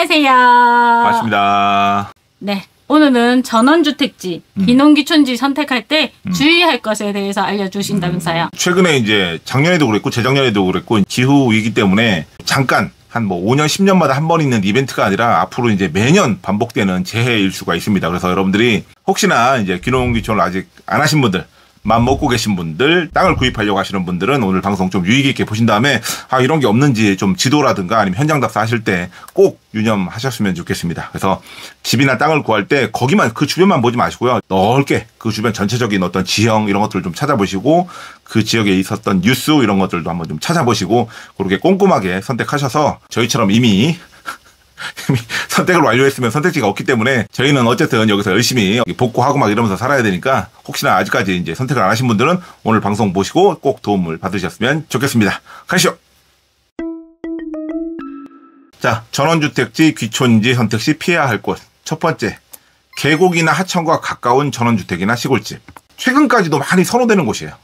안녕하세요. 반갑습니다. 네. 오늘은 전원주택지, 음. 비농기촌지 선택할 때 주의할 것에 대해서 알려주신다면서요. 최근에 이제 작년에도 그랬고 재작년에도 그랬고 기후 위기 때문에 잠깐 한뭐 5년 10년마다 한 번 있는 이벤트가 아니라 앞으로 이제 매년 반복되는 재해 일 수가 있습니다. 그래서 여러분들이 혹시나 이제 귀농귀촌을 아직 안 하신 분들 맘 먹고 계신 분들, 땅을 구입하려고 하시는 분들은 오늘 방송 좀 유익 있게 보신 다음에 아 이런 게 없는지 좀 지도라든가 아니면 현장 답사 하실 때 꼭 유념하셨으면 좋겠습니다. 그래서 집이나 땅을 구할 때 거기만 그 주변만 보지 마시고요. 넓게 그 주변 전체적인 어떤 지형 이런 것들을 좀 찾아보시고 그 지역에 있었던 뉴스 이런 것들도 한번 좀 찾아보시고 그렇게 꼼꼼하게 선택하셔서 저희처럼 이미 선택을 완료했으면 선택지가 없기 때문에 저희는 어쨌든 여기서 열심히 복구하고 막 이러면서 살아야 되니까 혹시나 아직까지 이제 선택을 안 하신 분들은 오늘 방송 보시고 꼭 도움을 받으셨으면 좋겠습니다. 가시죠. 자, 전원주택지, 귀촌지 선택 시 피해야 할 곳. 첫 번째, 계곡이나 하천과 가까운 전원주택이나 시골집. 최근까지도 많이 선호되는 곳이에요.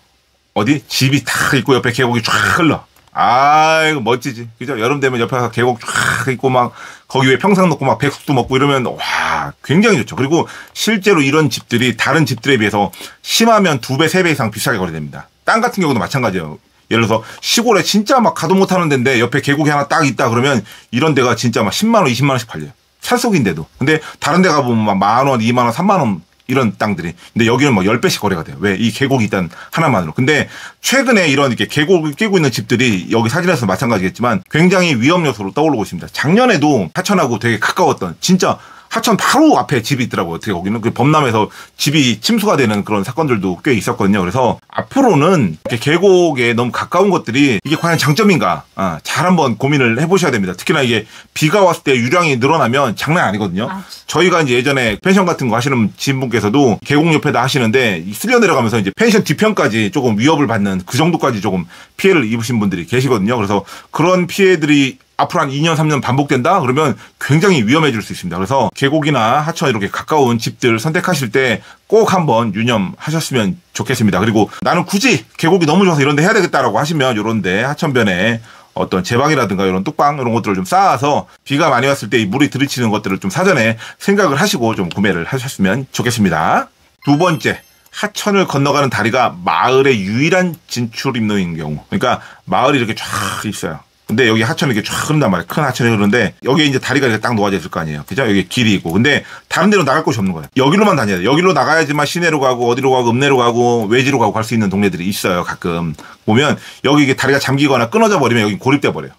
어디? 집이 탁 있고 옆에 계곡이 쫙 흘러. 아이고 멋지지. 그죠? 여름 되면 옆에 서 계곡 쫙 있고 막 거기 위에 평상 놓고 막 백숙도 먹고 이러면 와 굉장히 좋죠. 그리고 실제로 이런 집들이 다른 집들에 비해서 심하면 두 배, 세 배 이상 비싸게 거래됩니다. 땅 같은 경우도 마찬가지예요. 예를 들어서 시골에 진짜 막 가도 못하는 데인데 옆에 계곡이 하나 딱 있다 그러면 이런 데가 진짜 막 10만 원, 20만 원씩 팔려요. 산속인데도. 근데 다른 데 가보면 막 만 원, 2만 원, 3만 원 이런 땅들이. 근데 여기는 뭐 10배씩 거래가 돼요. 왜? 이 계곡이 일단 하나만으로. 근데 최근에 이런 이렇게 계곡을 끼고 있는 집들이 여기 사진에서 마찬가지겠지만 굉장히 위험 요소로 떠오르고 있습니다. 작년에도 하천하고 되게 가까웠던 진짜 하천 바로 앞에 집이 있더라고요. 어떻게 거기는 그 범람에서 집이 침수가 되는 그런 사건들도 꽤 있었거든요. 그래서 앞으로는 이렇게 계곡에 너무 가까운 것들이 이게 과연 장점인가? 아, 잘 한번 고민을 해보셔야 됩니다. 특히나 이게 비가 왔을 때 유량이 늘어나면 장난 아니거든요. 아, 저희가 이제 예전에 펜션 같은 거 하시는 지인분께서도 계곡 옆에다 하시는데 이 쓸려 내려가면서 이제 펜션 뒤편까지 조금 위협을 받는 그 정도까지 조금 피해를 입으신 분들이 계시거든요. 그래서 그런 피해들이 앞으로 한 2년, 3년 반복된다? 그러면 굉장히 위험해질 수 있습니다. 그래서 계곡이나 하천 이렇게 가까운 집들 선택하실 때 꼭 한번 유념하셨으면 좋겠습니다. 그리고 나는 굳이 계곡이 너무 좋아서 이런 데 해야 되겠다라고 하시면 이런 데 하천변에 어떤 제방이라든가 이런 뚝방 이런 것들을 좀 쌓아서 비가 많이 왔을 때 이 물이 들이치는 것들을 좀 사전에 생각을 하시고 좀 구매를 하셨으면 좋겠습니다. 두 번째. 하천을 건너가는 다리가 마을의 유일한 진출 입로인 경우. 그러니까 마을이 이렇게 쫙 있어요. 근데 여기 하천이 이렇게 쫙 흐른단 말이에요. 큰 하천이 흐르는데 여기에 이제 다리가 이렇게 딱 놓아져 있을 거 아니에요. 그죠? 여기 길이 있고. 근데 다른 데로 나갈 곳이 없는 거예요. 여기로만 다녀야 돼요. 여기로 나가야지만 시내로 가고 어디로 가고 읍내로 가고 외지로 가고 갈 수 있는 동네들이 있어요. 가끔. 보면 여기 이게 다리가 잠기거나 끊어져 버리면 여기 고립돼 버려요.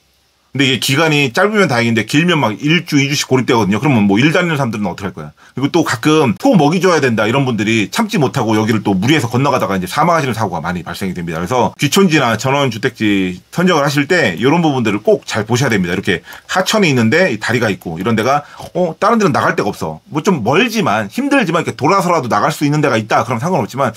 근데 이게 기간이 짧으면 다행인데 길면 막 1주, 2주씩 고립되거든요. 그러면 뭐 일 다니는 사람들은 어떡할 거야. 그리고 또 가끔 소 먹이 줘야 된다 이런 분들이 참지 못하고 여기를 또 무리해서 건너가다가 이제 사망하시는 사고가 많이 발생이 됩니다. 그래서 귀촌지나 전원 주택지 선정을 하실 때 이런 부분들을 꼭 잘 보셔야 됩니다. 이렇게 하천이 있는데 이 다리가 있고 이런 데가 어, 다른 데는 나갈 데가 없어. 뭐 좀 멀지만 힘들지만 이렇게 돌아서라도 나갈 수 있는 데가 있다. 그럼 상관없지만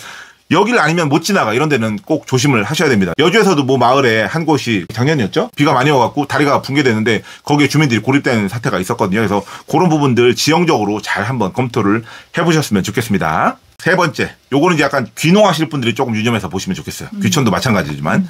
여기를 아니면 못 지나가 이런 데는 꼭 조심을 하셔야 됩니다. 여주에서도 뭐 마을에 한 곳이 작년이었죠? 비가 많이 와갖고 다리가 붕괴되는데 거기에 주민들이 고립되는 사태가 있었거든요. 그래서 그런 부분들 지형적으로 잘 한번 검토를 해보셨으면 좋겠습니다. 세 번째, 요거는 이제 약간 귀농하실 분들이 조금 유념해서 보시면 좋겠어요. 귀촌도 마찬가지지만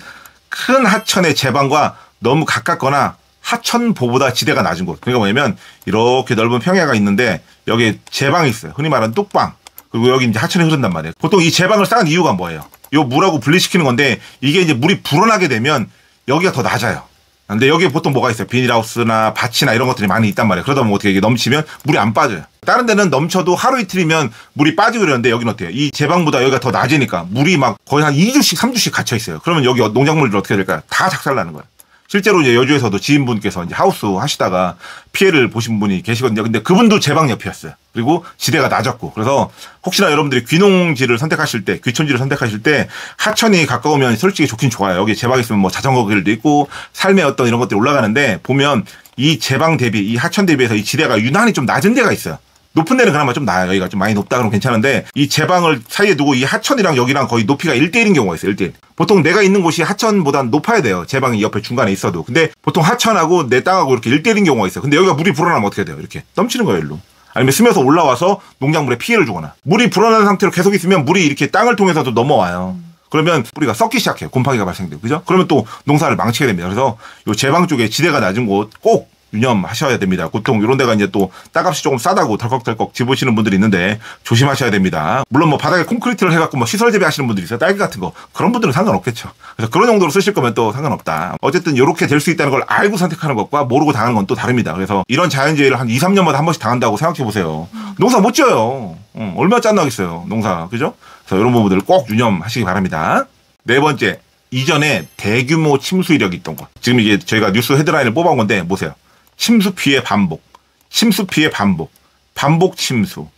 큰 하천의 제방과 너무 가깝거나 하천보보다 지대가 낮은 곳. 그러니까 뭐냐면 이렇게 넓은 평야가 있는데 여기에 제방이 있어요. 흔히 말하는 뚝방. 그리고 여기 이제 하천이 흐른단 말이에요. 보통 이 제방을 쌓은 이유가 뭐예요? 요 물하고 분리시키는 건데 이게 이제 물이 불어나게 되면 여기가 더 낮아요. 근데 여기에 보통 뭐가 있어요? 비닐하우스나 밭이나 이런 것들이 많이 있단 말이에요. 그러다 보면 어떻게 이게 넘치면 물이 안 빠져요. 다른 데는 넘쳐도 하루 이틀이면 물이 빠지고 이러는데 여기는 어때요? 이 제방보다 여기가 더 낮으니까 물이 막 거의 한 2주씩, 3주씩 갇혀 있어요. 그러면 여기 농작물들 어떻게 될까요? 다 작살나는 거예요. 실제로 이제 여주에서도 지인분께서 이제 하우스 하시다가 피해를 보신 분이 계시거든요. 근데 그분도 제방 옆이었어요. 그리고 지대가 낮았고. 그래서 혹시나 여러분들이 귀농지를 선택하실 때, 귀촌지를 선택하실 때 하천이 가까우면 솔직히 좋긴 좋아요. 여기 제방 있으면 뭐 자전거 길도 있고 삶의 어떤 이런 것들이 올라가는데 보면 이 제방 대비, 이 하천 대비해서 이 지대가 유난히 좀 낮은 데가 있어요. 높은 데는 그나마 좀 나아요. 여기가 좀 많이 높다 그러면 괜찮은데 이 제방을 사이에 두고 이 하천이랑 여기랑 거의 높이가 1대1인 경우가 있어요. 1대1. 보통 내가 있는 곳이 하천보다 높아야 돼요. 제방이 옆에 중간에 있어도. 근데 보통 하천하고 내 땅하고 이렇게 1대1인 경우가 있어요. 근데 여기가 물이 불어나면 어떻게 돼요? 이렇게 넘치는 거예요, 일로. 아니면 스며서 올라와서 농작물에 피해를 주거나 물이 불어난 상태로 계속 있으면 물이 이렇게 땅을 통해서도 넘어와요. 그러면 뿌리가 썩기 시작해요. 곰팡이가 발생돼요. 그죠? 그러면 또 농사를 망치게 됩니다. 그래서 요 제방 쪽에 지대가 낮은 곳 꼭 유념하셔야 됩니다. 보통 이런 데가 이제 또 땅값이 조금 싸다고 덜컥덜컥 집으시는 분들이 있는데 조심하셔야 됩니다. 물론 뭐 바닥에 콘크리트를 해갖고 뭐 시설 재배하시는 분들이 있어요. 딸기 같은 거. 그런 분들은 상관없겠죠. 그래서 그런 용도로 쓰실 거면 또 상관없다. 어쨌든 이렇게 될 수 있다는 걸 알고 선택하는 것과 모르고 당하는 건 또 다릅니다. 그래서 이런 자연재해를 한 2, 3년마다 한 번씩 당한다고 생각해 보세요. 농사 못 지어요. 어, 얼마나 짠나겠어요. 농사. 그죠? 그래서 이런 부분들을 꼭 유념하시기 바랍니다. 네 번째. 이전에 대규모 침수 이력이 있던 것. 지금 이게 저희가 뉴스 헤드라인을 뽑아온 건데 보세요. 침수 피해 반복, 침수 피해 반복, 반복 침수,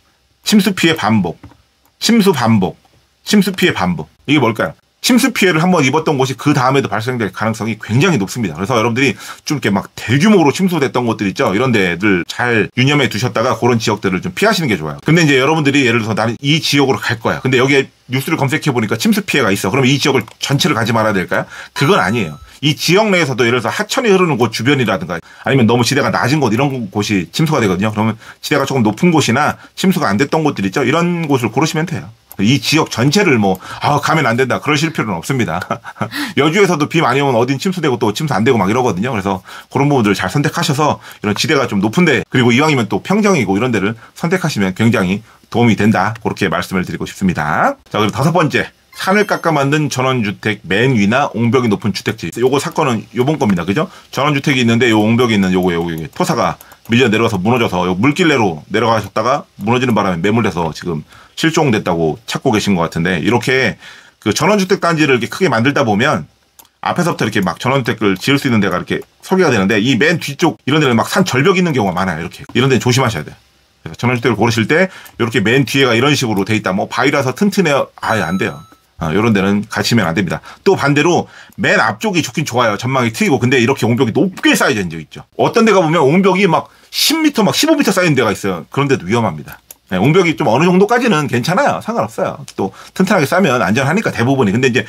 침수 피해 반복, 침수 반복, 침수 피해 반복. 이게 뭘까요? 침수 피해를 한번 입었던 곳이 그 다음에도 발생될 가능성이 굉장히 높습니다. 그래서 여러분들이 좀 이렇게 막 대규모로 침수됐던 곳들 있죠. 이런 데들 잘 유념해 두셨다가 그런 지역들을 좀 피하시는 게 좋아요. 근데 이제 여러분들이 예를 들어서 나는 이 지역으로 갈 거야. 근데 여기에 뉴스를 검색해 보니까 침수 피해가 있어. 그럼 이 지역을 전체를 가지 말아야 될까요? 그건 아니에요. 이 지역 내에서도 예를 들어서 하천이 흐르는 곳 주변이라든가 아니면 너무 지대가 낮은 곳 이런 곳이 침수가 되거든요. 그러면 지대가 조금 높은 곳이나 침수가 안 됐던 곳들 있죠. 이런 곳을 고르시면 돼요. 이 지역 전체를 뭐, 아, 가면 안 된다. 그러실 필요는 없습니다. 여주에서도 비 많이 오면 어딘 침수되고 또 침수 안 되고 막 이러거든요. 그래서 그런 부분들을 잘 선택하셔서 이런 지대가 좀 높은데 그리고 이왕이면 또 평정이고 이런 데를 선택하시면 굉장히 도움이 된다. 그렇게 말씀을 드리고 싶습니다. 자, 그리고 다섯 번째. 산을 깎아 만든 전원주택 맨 위나 옹벽이 높은 주택지. 요거 사건은 요번 겁니다. 그죠? 전원주택이 있는데 요 옹벽이 있는 요거, 요거, 요거 토사가 밀려 내려가서 무너져서 요 물길내로 내려가셨다가 무너지는 바람에 매몰돼서 지금 실종됐다고 찾고 계신 것 같은데 이렇게 그 전원주택 단지를 이렇게 크게 만들다 보면 앞에서부터 이렇게 막 전원주택을 지을 수 있는 데가 이렇게 설계가 되는데 이 맨 뒤쪽 이런 데는 막 산 절벽이 있는 경우가 많아요. 이렇게 이런 데는 조심하셔야 돼요. 그래서 전원주택을 고르실 때 이렇게 맨 뒤에가 이런 식으로 돼 있다. 뭐 바위라서 튼튼해요. 아예 안 돼요. 아, 이런 데는 갇히면 안 됩니다. 또 반대로 맨 앞쪽이 좋긴 좋아요. 전망이 트이고 근데 이렇게 옹벽이 높게 쌓여져 적 있죠. 어떤 데가 보면 옹벽이 막 10m 막 15m 쌓인 데가 있어요. 그런 데도 위험합니다. 네, 옹벽이 좀 어느 정도까지는 괜찮아요. 상관없어요. 또 튼튼하게 싸면 안전하니까 대부분이. 근데 이제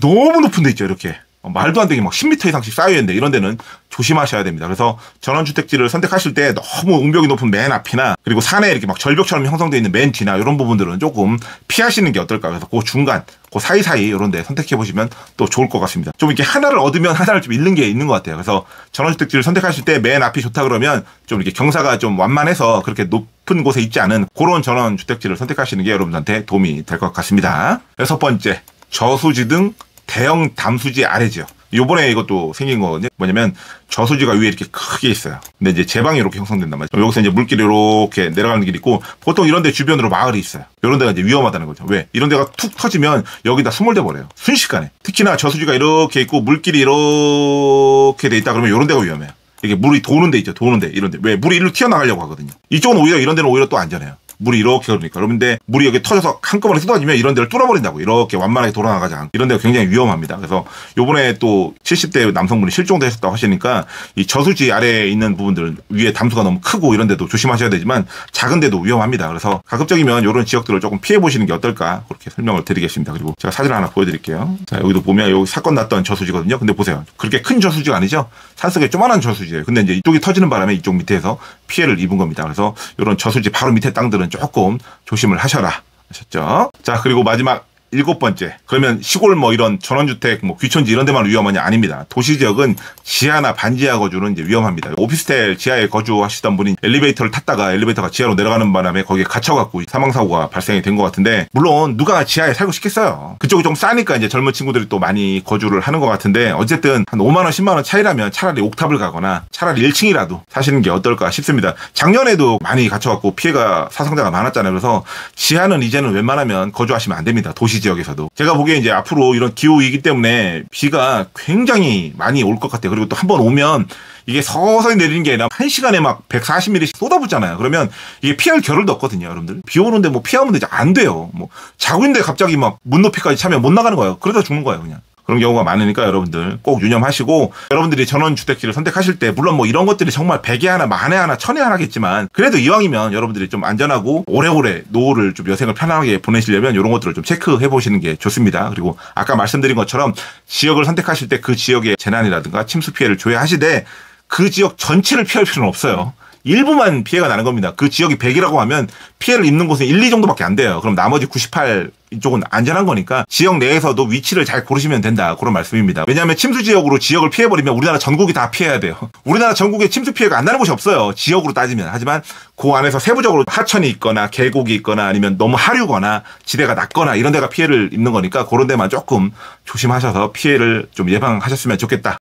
너무 높은 데 있죠. 이렇게. 말도 안 되게 막 10m 이상씩 쌓여 있는데 이런 데는 조심하셔야 됩니다. 그래서 전원주택지를 선택하실 때 너무 응벽이 높은 맨 앞이나 그리고 산에 이렇게 막 절벽처럼 형성되어 있는 맨 뒤나 이런 부분들은 조금 피하시는 게 어떨까. 그래서 그 중간, 그 사이사이 이런 데 선택해 보시면 또 좋을 것 같습니다. 좀 이렇게 하나를 얻으면 하나를 좀 잃는 게 있는 것 같아요. 그래서 전원주택지를 선택하실 때 맨 앞이 좋다 그러면 좀 이렇게 경사가 좀 완만해서 그렇게 높은 곳에 있지 않은 그런 전원주택지를 선택하시는 게 여러분들한테 도움이 될 것 같습니다. 여섯 번째, 저수지 등 대형 담수지 아래지요. 요번에 이것도 생긴 거거든요. 뭐냐면 저수지가 위에 이렇게 크게 있어요. 근데 이제 제방이 이렇게 형성된단 말이죠. 여기서 이제 물길이 이렇게 내려가는 길이 있고 보통 이런 데 주변으로 마을이 있어요. 이런 데가 이제 위험하다는 거죠. 왜? 이런 데가 툭 터지면 여기다 수몰돼 버려요. 순식간에. 특히나 저수지가 이렇게 있고 물길이 이렇게 돼 있다 그러면 이런 데가 위험해요. 이게 물이 도는 데 있죠. 도는 데. 이런 데. 왜? 물이 일로 튀어나가려고 하거든요. 이쪽은 오히려 이런 데는 오히려 또 안전해요. 물이 이렇게 흐르니까. 그런데 물이 여기 터져서 한꺼번에 쏟아지면 이런 데를 뚫어버린다고. 이렇게 완만하게 돌아나가지 않고. 이런 데가 굉장히 위험합니다. 그래서 요번에 또 70대 남성분이 실종되셨다고 하시니까 이 저수지 아래에 있는 부분들 위에 담수가 너무 크고 이런 데도 조심하셔야 되지만 작은 데도 위험합니다. 그래서 가급적이면 이런 지역들을 조금 피해 보시는 게 어떨까 그렇게 설명을 드리겠습니다. 그리고 제가 사진 하나 보여드릴게요. 자, 여기도 보면 여기 사건 났던 저수지거든요. 근데 보세요. 그렇게 큰 저수지가 아니죠? 산속에 조만한 저수지예요. 근데 이제 이쪽이 터지는 바람에 이쪽 밑에서 피해를 입은 겁니다. 그래서 이런 저수지 바로 밑에 땅들은 조금 조심을 하셔라. 하셨죠? 자, 그리고 마지막 일곱 번째. 그러면 시골 뭐 이런 전원주택, 뭐 귀촌지 이런 데만 위험하냐? 아닙니다. 도시 지역은 지하나 반지하 거주는 이제 위험합니다. 오피스텔 지하에 거주하시던 분이 엘리베이터를 탔다가 엘리베이터가 지하로 내려가는 바람에 거기에 갇혀갖고 사망사고가 발생이 된 것 같은데, 물론 누가 지하에 살고 싶겠어요. 그쪽이 좀 싸니까 이제 젊은 친구들이 또 많이 거주를 하는 것 같은데, 어쨌든 한 5만원, 10만원 차이라면 차라리 옥탑을 가거나 차라리 1층이라도 사시는 게 어떨까 싶습니다. 작년에도 많이 갇혀갖고 피해가 사상자가 많았잖아요. 그래서 지하는 이제는 웬만하면 거주하시면 안 됩니다. 도시 지역에서도. 제가 보기에 이제 앞으로 이런 기후이기 때문에 비가 굉장히 많이 올 것 같아요. 그리고 또 한 번 오면 이게 서서히 내리는 게 아니라 한 시간에 막 140mm씩 쏟아붓잖아요. 그러면 이게 피할 겨를도 없거든요, 여러분들. 비 오는데 뭐 피하면 되지 안 돼요. 뭐 자고 있는데 갑자기 막 문 높이까지 차면 못 나가는 거예요. 그러다 죽는 거예요, 그냥. 그런 경우가 많으니까 여러분들 꼭 유념하시고 여러분들이 전원주택지를 선택하실 때 물론 뭐 이런 것들이 정말 100에 하나 만에 하나 천에 하나겠지만 그래도 이왕이면 여러분들이 좀 안전하고 오래오래 노후를 좀 여생을 편안하게 보내시려면 이런 것들을 좀 체크해 보시는 게 좋습니다. 그리고 아까 말씀드린 것처럼 지역을 선택하실 때 그 지역의 재난이라든가 침수 피해를 조회하시되 그 지역 전체를 피할 필요는 없어요. 일부만 피해가 나는 겁니다. 그 지역이 100이라고 하면 피해를 입는 곳은 1, 2 정도밖에 안 돼요. 그럼 나머지 98 이쪽은 안전한 거니까 지역 내에서도 위치를 잘 고르시면 된다. 그런 말씀입니다. 왜냐하면 침수 지역으로 지역을 피해버리면 우리나라 전국이 다 피해야 돼요. 우리나라 전국에 침수 피해가 안 나는 곳이 없어요. 지역으로 따지면. 하지만 그 안에서 세부적으로 하천이 있거나 계곡이 있거나 아니면 너무 하류거나 지대가 낮거나 이런 데가 피해를 입는 거니까 그런 데만 조금 조심하셔서 피해를 좀 예방하셨으면 좋겠다.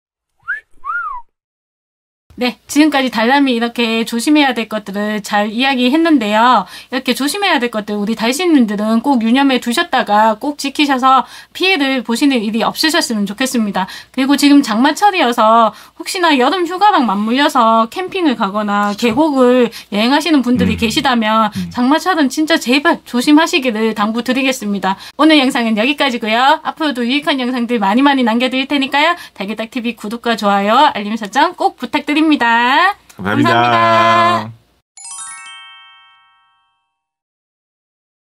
네, 지금까지 달람이 이렇게 조심해야 될 것들을 잘 이야기했는데요. 이렇게 조심해야 될 것들 우리 달신님들은 꼭 유념해 두셨다가 꼭 지키셔서 피해를 보시는 일이 없으셨으면 좋겠습니다. 그리고 지금 장마철이어서 혹시나 여름 휴가랑 맞물려서 캠핑을 가거나 계곡을 여행하시는 분들이 계시다면 장마철은 진짜 제발 조심하시기를 당부드리겠습니다. 오늘 영상은 여기까지고요. 앞으로도 유익한 영상들 많이 많이 남겨드릴 테니까요. 달개딱TV 구독과 좋아요, 알림 설정 꼭 부탁 드립니다. 감사합니다. 감사합니다.